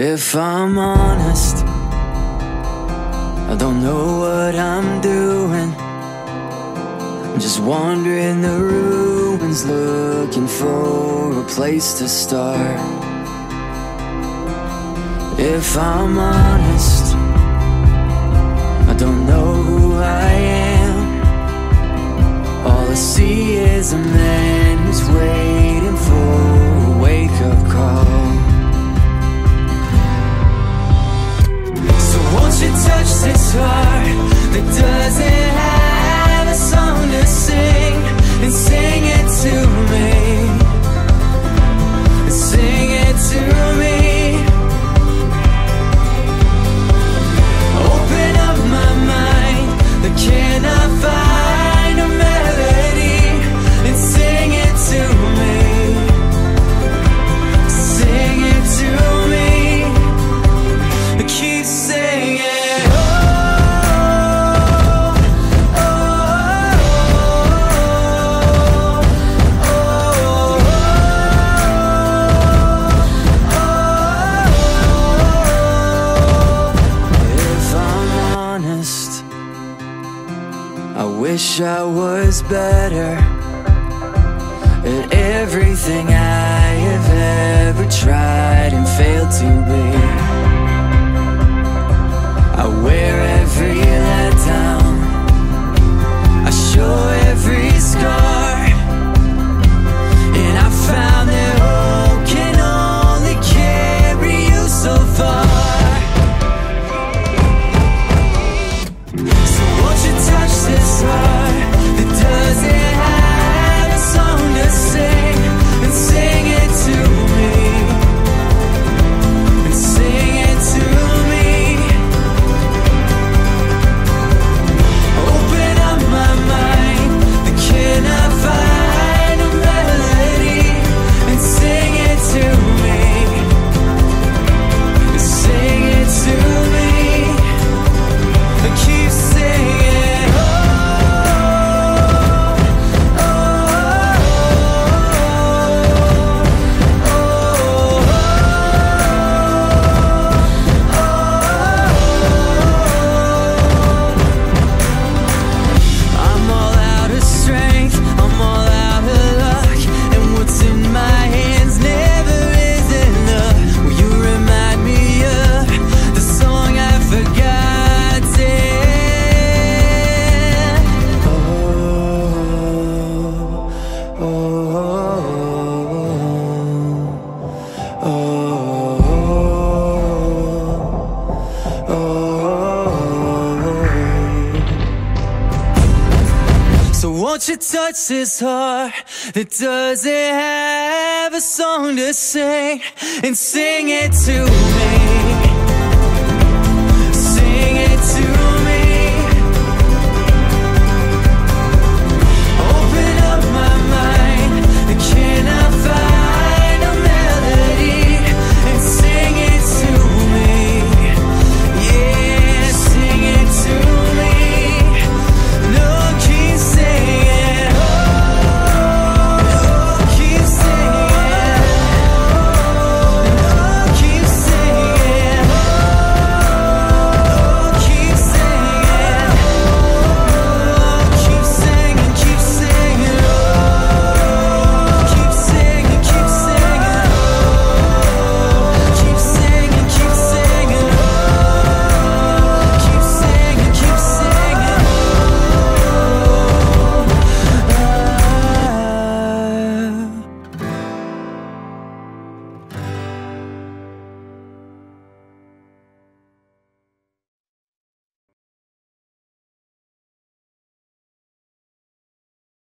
If I'm honest, I don't know what I'm doing. I'm just wandering the ruins looking for a place to start. If I'm honest, I don't know who I am. All I see is a man who's waiting touch this heart that doesn't have a song to sing and sing it to me? Wish I was better at everything I have ever tried and failed to be. Won't you touch this heart that doesn't have a song to sing and sing it to me?